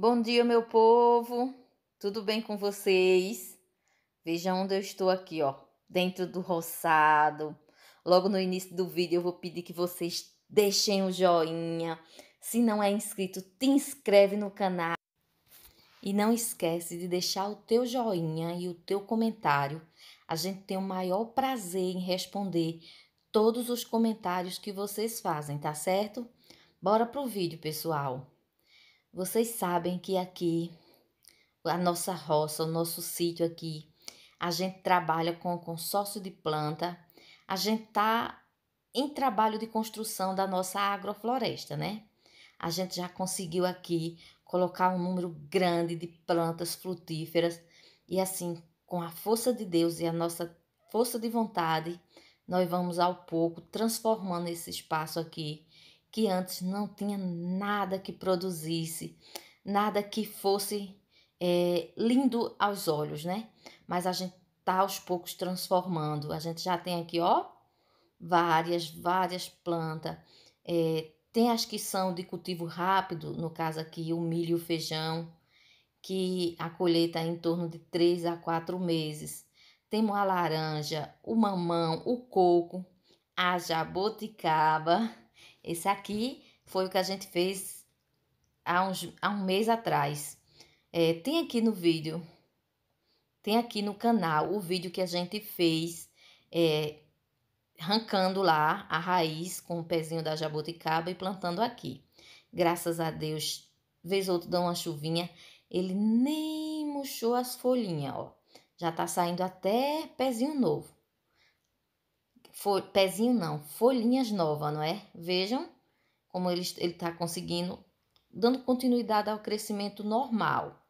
Bom dia, meu povo. Tudo bem com vocês? Vejam onde eu estou aqui, ó, dentro do roçado. Logo no início do vídeo eu vou pedir que vocês deixem o joinha. Se não é inscrito, te inscreve no canal. E não esquece de deixar o teu joinha e o teu comentário. A gente tem o maior prazer em responder todos os comentários que vocês fazem, tá certo? Bora pro vídeo, pessoal. Vocês sabem que aqui, a nossa roça, o nosso sítio aqui, a gente trabalha com o consórcio de planta, a gente tá em trabalho de construção da nossa agrofloresta, né? A gente já conseguiu aqui colocar um número grande de plantas frutíferas e assim, com a força de Deus e a nossa força de vontade, nós vamos ao pouco transformando esse espaço aqui que antes não tinha nada que produzisse, nada que fosse é, lindo aos olhos, né? Mas a gente tá aos poucos transformando. A gente já tem aqui, ó, várias, várias plantas. É, tem as que são de cultivo rápido, no caso aqui o milho e o feijão, que a colheita é em torno de 3 a 4 meses. Temos a laranja, o mamão, o coco, a jaboticaba esse aqui foi o que a gente fez há, uns, há um mês atrás. É, tem aqui no vídeo, tem aqui no canal o vídeo que a gente fez é, arrancando lá a raiz com o pezinho da jabuticaba e plantando aqui. Graças a Deus, vez ou outra dá uma chuvinha, ele nem murchou as folhinhas, ó. Já tá saindo até pezinho novo pezinho não, folhinhas novas, não é? Vejam como ele está conseguindo, dando continuidade ao crescimento normal.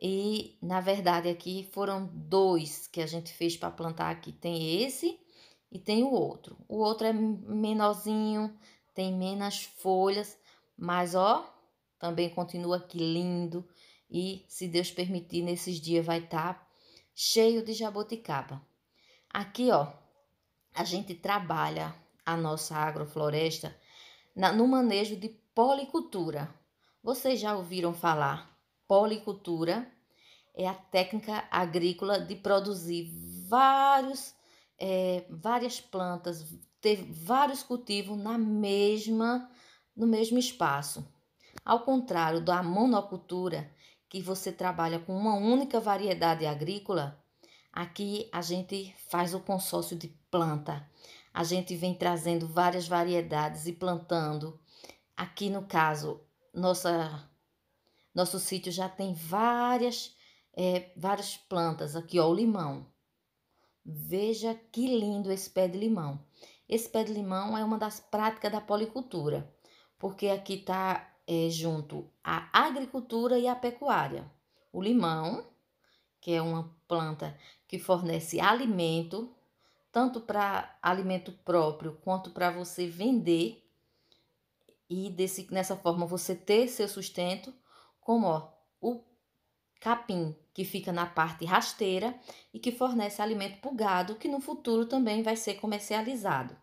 E, na verdade, aqui foram dois que a gente fez para plantar aqui. Tem esse e tem o outro. O outro é menorzinho, tem menos folhas, mas, ó, também continua aqui lindo. E, se Deus permitir, nesses dias vai estar tá cheio de jaboticaba. Aqui, ó, a gente trabalha a nossa agrofloresta na, no manejo de policultura. Vocês já ouviram falar? Policultura é a técnica agrícola de produzir vários, é, várias plantas, ter vários cultivos na mesma, no mesmo espaço. Ao contrário da monocultura, que você trabalha com uma única variedade agrícola, Aqui a gente faz o consórcio de planta. A gente vem trazendo várias variedades e plantando. Aqui no caso, nossa nosso sítio já tem várias é, várias plantas. Aqui, ó, o limão. Veja que lindo esse pé de limão. Esse pé de limão é uma das práticas da policultura, porque aqui está é, junto a agricultura e a pecuária. O limão, que é uma planta que fornece alimento, tanto para alimento próprio quanto para você vender e desse, nessa forma você ter seu sustento, como ó, o capim, que fica na parte rasteira e que fornece alimento para o gado, que no futuro também vai ser comercializado.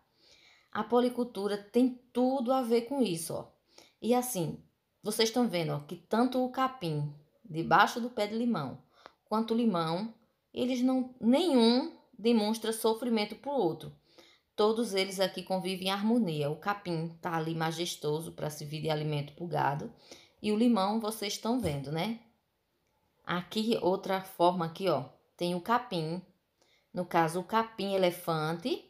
A policultura tem tudo a ver com isso, ó. E assim, vocês estão vendo ó, que tanto o capim debaixo do pé de limão quanto o limão eles não nenhum demonstra sofrimento por outro. Todos eles aqui convivem em harmonia. O capim tá ali majestoso para servir de alimento para o gado. E o limão vocês estão vendo, né? Aqui, outra forma aqui, ó. Tem o capim. No caso, o capim elefante.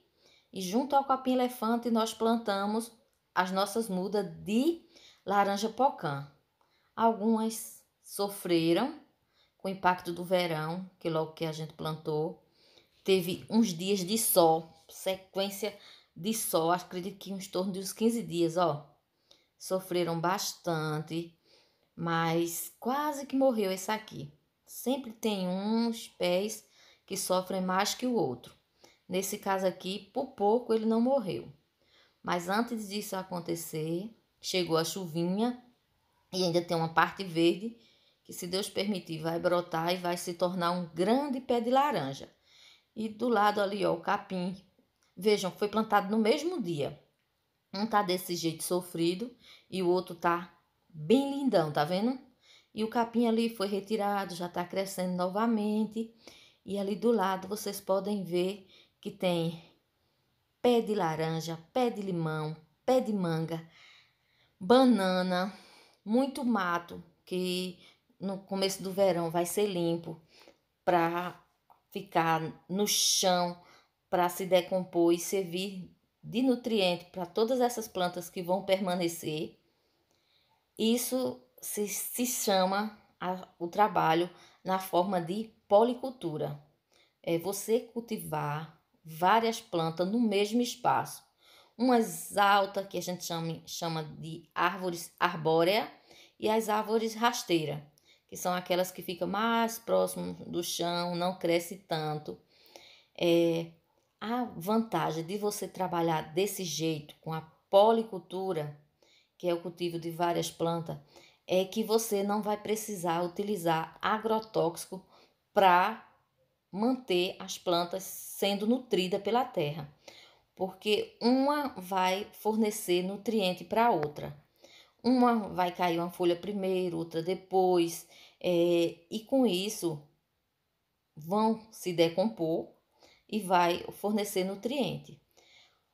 E junto ao capim elefante, nós plantamos as nossas mudas de laranja pocã. Algumas sofreram o impacto do verão, que logo que a gente plantou, teve uns dias de sol, sequência de sol, acredito que uns torno de uns 15 dias, ó. Sofreram bastante, mas quase que morreu esse aqui. Sempre tem uns pés que sofrem mais que o outro. Nesse caso aqui, por pouco ele não morreu. Mas antes disso acontecer, chegou a chuvinha e ainda tem uma parte verde que, se Deus permitir, vai brotar e vai se tornar um grande pé de laranja. E do lado ali, ó, o capim. Vejam, foi plantado no mesmo dia. Um tá desse jeito sofrido e o outro tá bem lindão, tá vendo? E o capim ali foi retirado, já está crescendo novamente. E ali do lado vocês podem ver que tem pé de laranja, pé de limão, pé de manga, banana, muito mato que no começo do verão vai ser limpo para ficar no chão, para se decompor e servir de nutriente para todas essas plantas que vão permanecer. Isso se, se chama a, o trabalho na forma de policultura. É você cultivar várias plantas no mesmo espaço umas altas, que a gente chama, chama de árvores arbórea, e as árvores rasteira, que são aquelas que ficam mais próximas do chão, não cresce tanto. É, a vantagem de você trabalhar desse jeito, com a policultura, que é o cultivo de várias plantas, é que você não vai precisar utilizar agrotóxico para manter as plantas sendo nutridas pela terra porque uma vai fornecer nutriente para a outra. Uma vai cair uma folha primeiro, outra depois, é, e com isso vão se decompor e vai fornecer nutriente.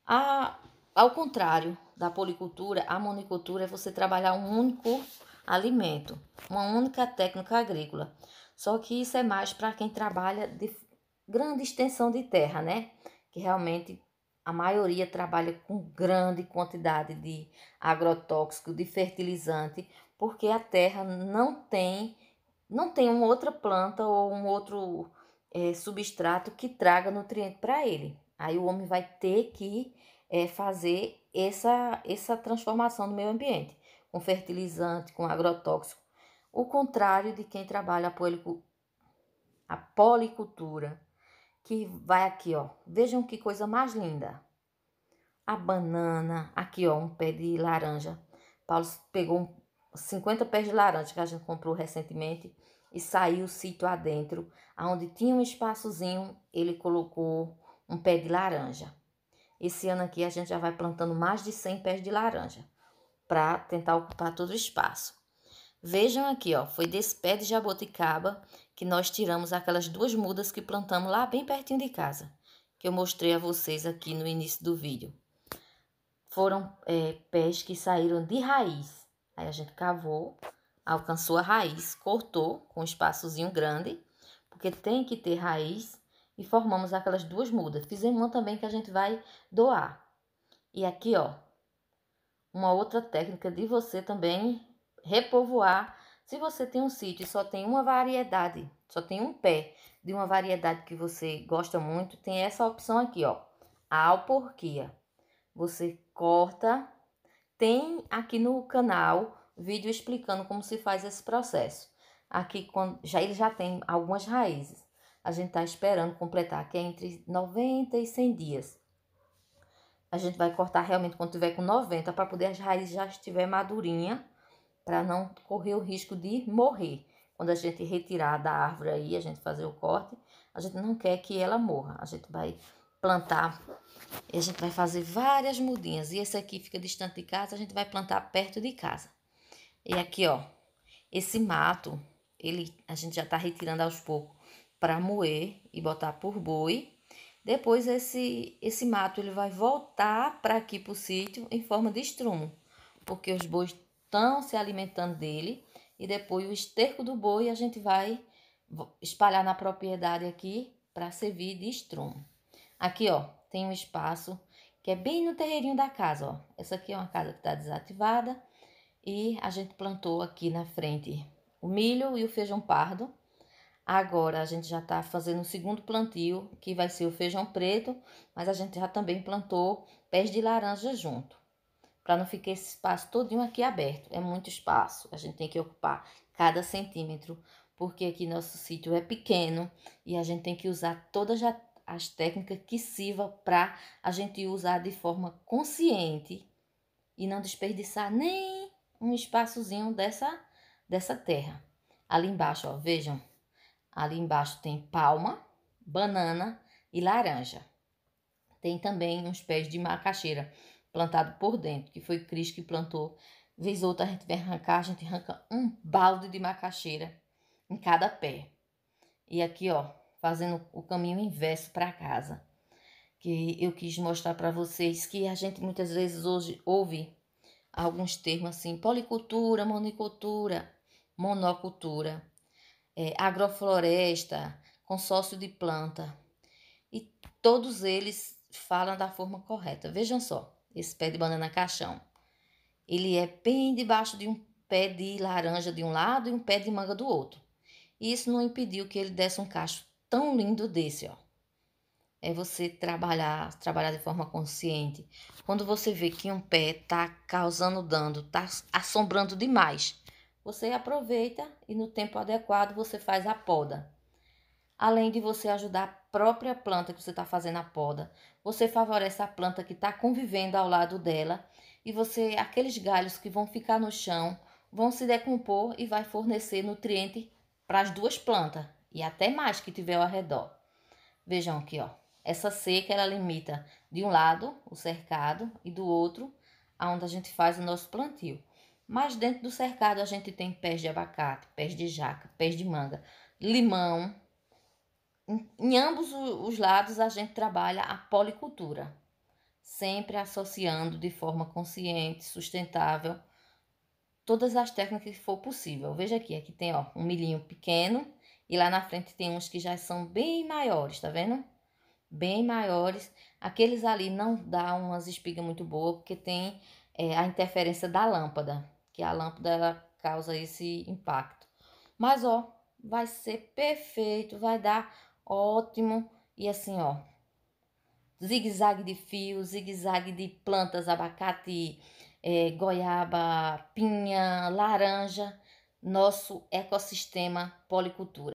A, ao contrário da policultura, a monicultura é você trabalhar um único alimento, uma única técnica agrícola. Só que isso é mais para quem trabalha de grande extensão de terra, né? Que realmente a maioria trabalha com grande quantidade de agrotóxico, de fertilizante, porque a terra não tem não tem uma outra planta ou um outro é, substrato que traga nutriente para ele. Aí o homem vai ter que é, fazer essa, essa transformação no meio ambiente, com fertilizante, com agrotóxico. O contrário de quem trabalha a policultura que vai aqui, ó. Vejam que coisa mais linda. A banana, aqui, ó, um pé de laranja. Paulo pegou 50 pés de laranja que a gente comprou recentemente e saiu o sítio adentro, aonde tinha um espaçozinho, ele colocou um pé de laranja. Esse ano aqui a gente já vai plantando mais de 100 pés de laranja para tentar ocupar todo o espaço. Vejam aqui, ó, foi desse pé de jaboticaba que nós tiramos aquelas duas mudas que plantamos lá bem pertinho de casa, que eu mostrei a vocês aqui no início do vídeo. Foram é, pés que saíram de raiz. Aí a gente cavou, alcançou a raiz, cortou com um espaçozinho grande, porque tem que ter raiz, e formamos aquelas duas mudas. Fizemos uma também que a gente vai doar. E aqui, ó, uma outra técnica de você também repovoar se você tem um sítio e só tem uma variedade, só tem um pé de uma variedade que você gosta muito, tem essa opção aqui, ó, a alporquia. Você corta, tem aqui no canal vídeo explicando como se faz esse processo. Aqui quando já ele já tem algumas raízes. A gente tá esperando completar, que é entre 90 e 100 dias. A gente vai cortar realmente quando tiver com 90 para poder as raízes já estiver madurinha para não correr o risco de morrer. Quando a gente retirar da árvore aí, a gente fazer o corte, a gente não quer que ela morra. A gente vai plantar e a gente vai fazer várias mudinhas. E esse aqui fica distante de casa, a gente vai plantar perto de casa. E aqui, ó, esse mato, ele a gente já tá retirando aos poucos para moer e botar por boi. Depois esse esse mato ele vai voltar para aqui pro sítio em forma de estrumo, porque os bois estão se alimentando dele e depois o esterco do boi a gente vai espalhar na propriedade aqui para servir de estrumo. Aqui, ó, tem um espaço que é bem no terreirinho da casa, ó. Essa aqui é uma casa que está desativada e a gente plantou aqui na frente o milho e o feijão pardo. Agora a gente já está fazendo o segundo plantio, que vai ser o feijão preto, mas a gente já também plantou pés de laranja junto para não ficar esse espaço todinho aqui aberto. É muito espaço, a gente tem que ocupar cada centímetro, porque aqui nosso sítio é pequeno e a gente tem que usar todas as técnicas que sirva para a gente usar de forma consciente e não desperdiçar nem um espaçozinho dessa, dessa terra. Ali embaixo, ó, vejam, ali embaixo tem palma, banana e laranja. Tem também uns pés de macaxeira plantado por dentro, que foi Cris que plantou vez ou outra a gente vem arrancar, a gente arranca um balde de macaxeira em cada pé. E aqui, ó, fazendo o caminho inverso para casa. Que eu quis mostrar para vocês que a gente muitas vezes hoje ouve alguns termos assim, policultura, monicultura, monocultura, é, agrofloresta, consórcio de planta. E todos eles falam da forma correta. Vejam só, esse pé de banana caixão. Ele é bem debaixo de um pé de laranja de um lado e um pé de manga do outro. E isso não impediu que ele desse um cacho tão lindo desse, ó. É você trabalhar, trabalhar de forma consciente. Quando você vê que um pé tá causando dano, tá assombrando demais, você aproveita e no tempo adequado você faz a poda. Além de você ajudar própria planta que você está fazendo a poda, você favorece a planta que está convivendo ao lado dela e você aqueles galhos que vão ficar no chão vão se decompor e vai fornecer nutriente para as duas plantas e até mais que tiver ao redor. Vejam aqui, ó. Essa seca ela limita de um lado o cercado e do outro aonde a gente faz o nosso plantio. Mas dentro do cercado a gente tem pés de abacate, pés de jaca, pés de manga, limão. Em, ambos os lados a gente trabalha a policultura, sempre associando de forma consciente, sustentável, todas as técnicas que for possível. Veja aqui, aqui tem ó, um milhinho pequeno e lá na frente tem uns que já são bem maiores, tá vendo? Bem maiores. Aqueles ali não dá umas espigas muito boas, porque tem é, a interferência da lâmpada, que a lâmpada ela causa esse impacto. Mas, ó, vai ser perfeito, vai dar ótimo. E assim, ó, zigue-zague de fio, zigue-zague de plantas, abacate, é, goiaba, pinha, laranja, nosso ecossistema policultura.